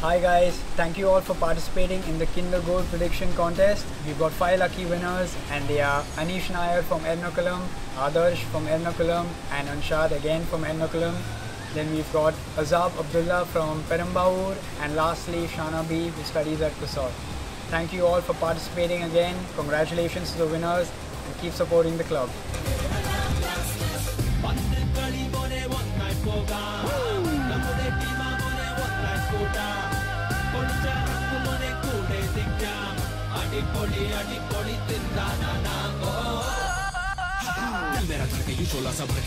Hi guys, thank you all for participating in the Kinder Goal prediction contest. We've got five lucky winners and they are Anish Nair from Ernakulam, Adarsh from Ernakulam and Anshad again from Ernakulam. Then we've got Azab Abdullah from Perumbavoor and lastly Shana B who studies at CUSAT. Thank you all for participating again. Congratulations to the winners and keep supporting the club. nicoli a nicoli tindana nango. Nel mera tarke yusho la sabar